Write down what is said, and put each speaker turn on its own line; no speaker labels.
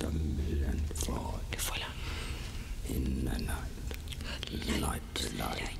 stammeln fort.
Voller in the night. Light,